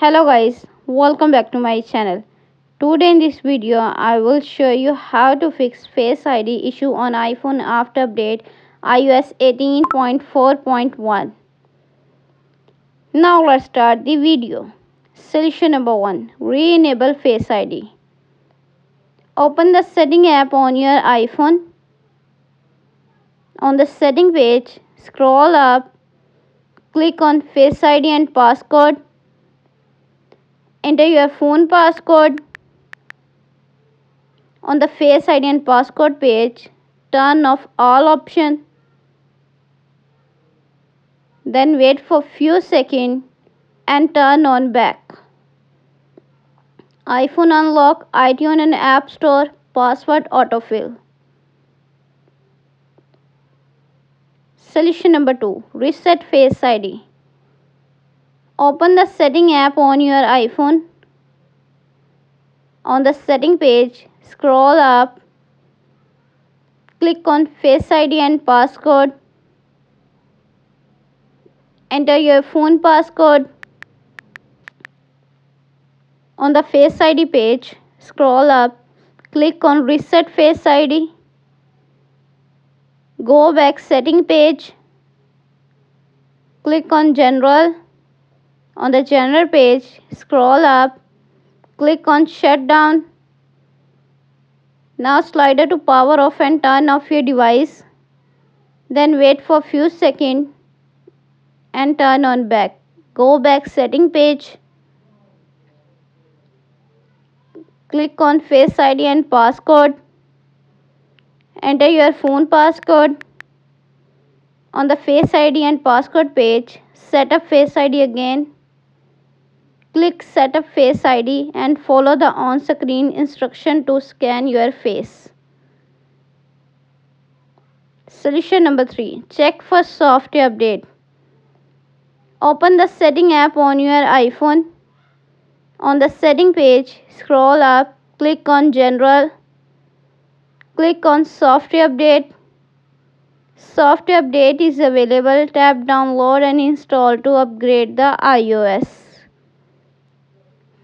hello guys welcome back to my channel. Today in this video i will show you how to fix face id issue on iphone after update ios 18.4.1 now let's start the video. Solution number one re-enable face id open the setting app on your iphone. On the setting page scroll up click on face id and passcode enter your phone passcode on the face id and passcode page. Turn off all option. Then wait for few seconds and turn on back. iphone unlock itunes and app store password autofill. Solution number 2 reset face id Open the setting app on your iPhone. On the setting page, scroll up. Click on Face ID and passcode. Enter your phone passcode. On the Face ID page, scroll up. Click on Reset Face ID. Go back setting page. Click on General on the general page, scroll up, click on shutdown. Now slider to power off and turn off your device. Then wait for few seconds and turn on back. Go back setting page. Click on Face ID and passcode. Enter your phone passcode. On the Face ID and passcode page, set up Face ID again. Click Setup Face ID and follow the on-screen instruction to scan your face. Solution number 3. Check for software update. Open the setting app on your iPhone. On the setting page, scroll up, click on General. Click on Software Update. Software update is available. Tap download and install to upgrade the iOS.